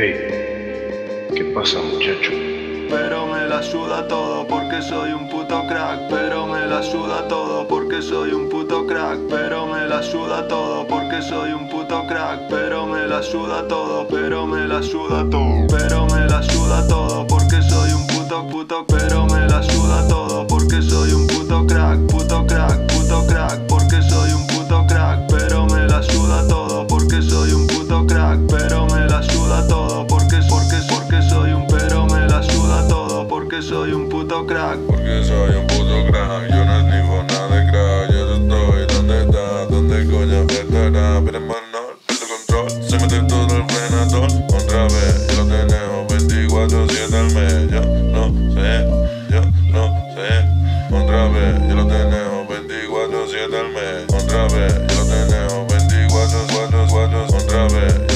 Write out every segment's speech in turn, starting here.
¿qué pasa muchacho? Pero me la suda todo porque soy un puto crack. Pero me la suda todo porque soy un puto crack. Pero me la suda todo porque soy un puto crack. Pero me la suda todo, pero me la suda todo. Pero me la suda todo porque soy un puto puto. Pero me la suda todo frenador Otra vez, ya lo tenemos 24-7 al mes Yo no sé, yo no sé. Otra vez, ya lo tenemos 24-7 al mes Otra vez, ya lo tenemos 24 4 4 Otra vez,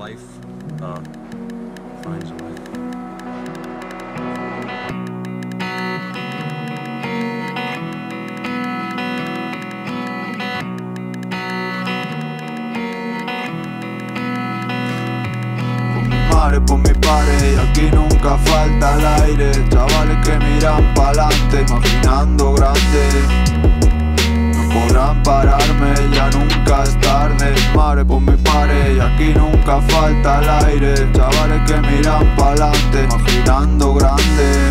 life uh, finds. Por mi y aquí nunca falta el aire. Chavales que miran pa'lante, imaginando grande. Falta el aire. Chavales que miran pa'lante, imaginando grande.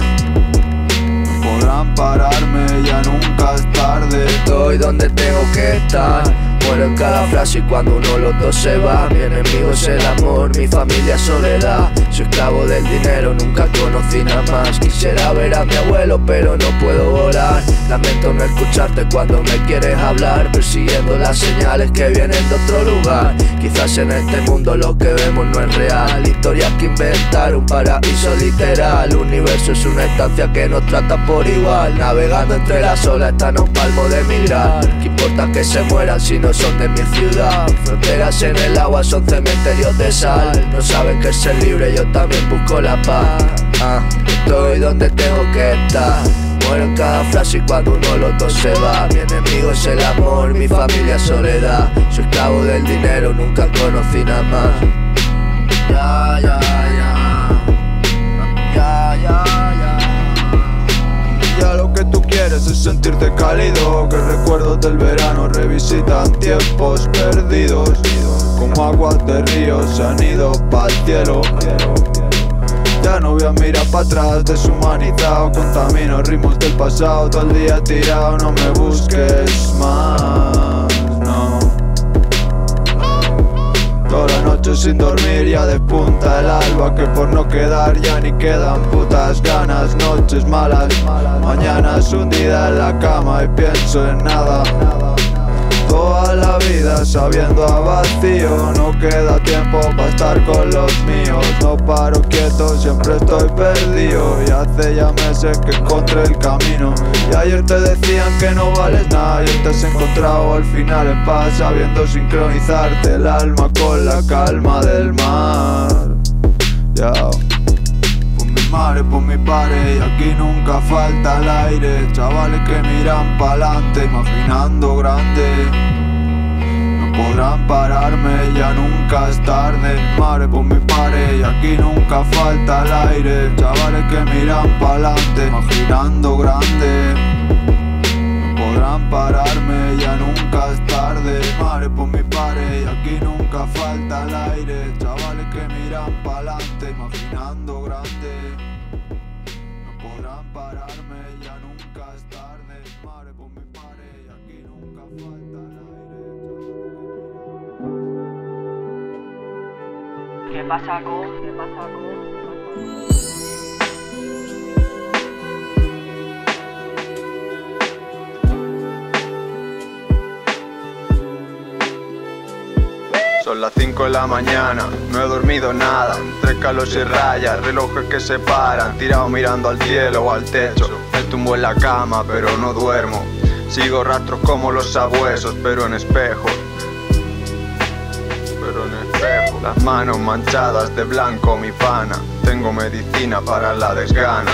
Podrán pararme, ya nunca es tarde. Estoy donde tengo que estar. Muero en cada frase y cuando uno los dos se va. Mi enemigo es el amor, mi familia es soledad. Soy esclavo del dinero, nunca conocí nada más. Quisiera ver a mi abuelo, pero no puedo volar. Lamento no escucharte cuando me quieres hablar. Persiguiendo las señales que vienen de otro lugar. Quizás en este mundo lo que vemos no es real. Historias que inventar, un paraíso literal. Universo es una estancia que nos trata por igual. Navegando entre las olas, están un palmo de emigrar. ¿Qué importa que se mueran si no son de mi ciudad? Fronteras en el agua son cementerios de sal. No saben que ser libre, yo también busco la paz. Ah, estoy donde tengo que estar. Muero en cada frase y cuando uno los dos se va Mi enemigo es el amor, mi familia es soledad Soy esclavo del dinero, nunca conocí nada más Ya, ya, ya. Cálido Que recuerdos del verano revisitan tiempos perdidos. Como aguas de ríos se han ido pa'l cielo. Ya no voy a mirar para atrás deshumanizado Contamino ritmos del pasado Todo el día tirado no me busques más sin dormir ya despunta el alba Que por no quedar ya ni quedan putas ganas Noches malas, mañanas hundida en la cama y pienso en nada. Toda la vida sabiendo a vacío No queda tiempo para estar con los míos. No paro quieto, siempre estoy perdido Y hace ya meses que encontré el camino ayer te decían que no vales nada Y te has encontrado al final en paz Sabiendo sincronizarte el alma con la calma del mar. Ya. Por mi madre, por mi padre y aquí nunca falta el aire. Chavales que miran pa'lante imaginando grande podrán pararme, ya nunca es tarde. Madre por mi padre y aquí nunca falta el aire. Chavales que miran pa'lante imaginando grande. No podrán pararme, ya nunca es tarde. Madre por mi padre y aquí nunca falta el aire. Chavales que miran pa'lante imaginando grande. No podrán pararme, ya nunca es tarde. Madre por mi padre y aquí nunca falta ¿Qué pasa, Go? ¿Qué pasa, Go? Son las 5 de la mañana, no he dormido nada Tres calos y rayas, relojes que se paran Tirado mirando al cielo o al techo Me tumbo en la cama pero no duermo Sigo rastros como los sabuesos pero en espejo Pero en espejo Las manos manchadas de blanco mi pana. Tengo medicina para la desgana.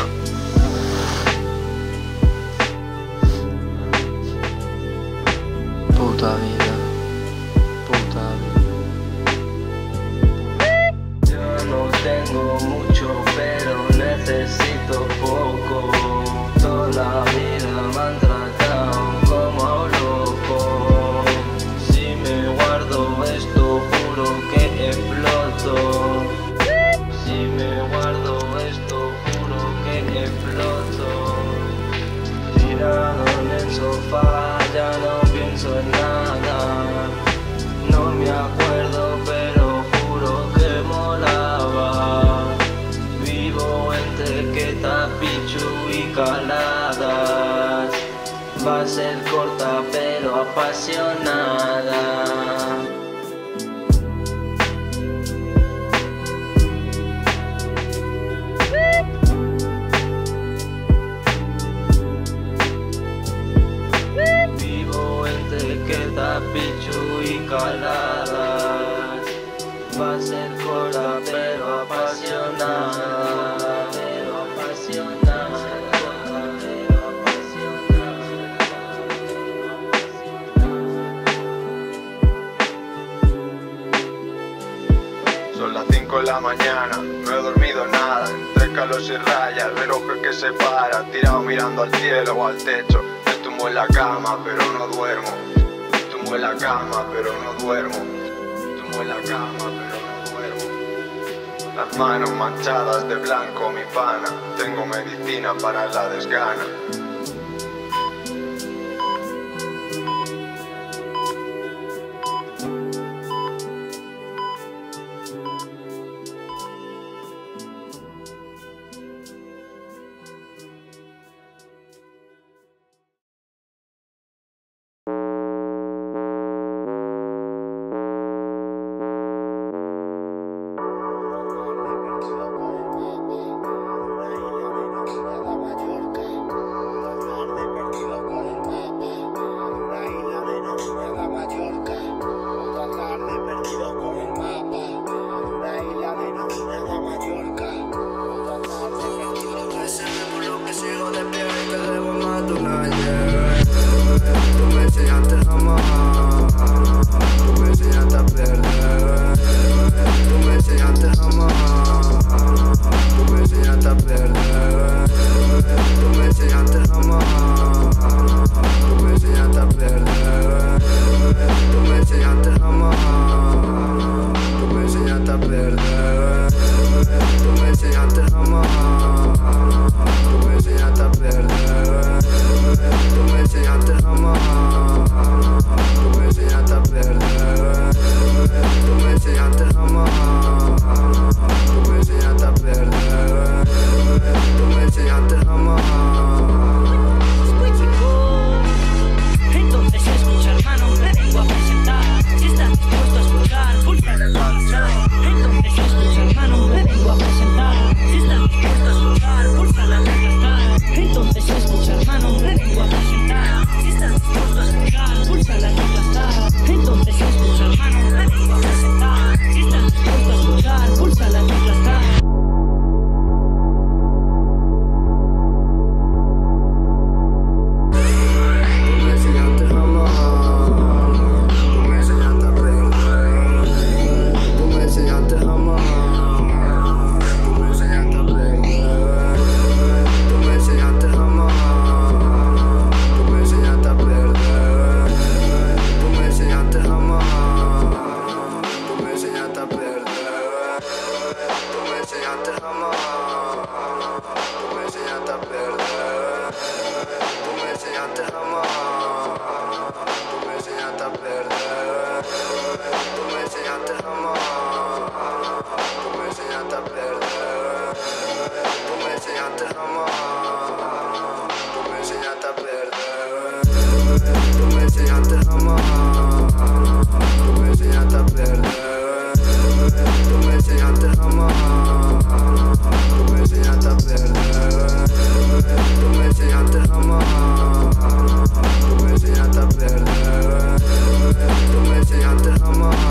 Puta vida, la mañana, no he dormido nada Entre calos y rayas, relojes que se paran Tirado mirando al cielo o al techo Me tumbo en la cama pero no duermo Me tumbo en la cama pero no duermo Me tumbo en la cama pero no duermo. Las manos manchadas de blanco mi pana Tengo medicina para la desgana I'm the Hummer.